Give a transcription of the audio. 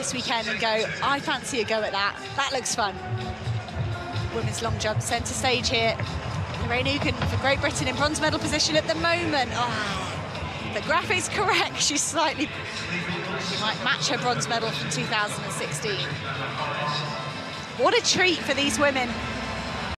this weekend and go, I fancy a go at that. That looks fun. Women's long jump centre stage here. Lorraine Ugen for Great Britain in bronze medal position at the moment. Oh, the graphic's correct. She's slightly, she might match her bronze medal from 2016. What a treat for these women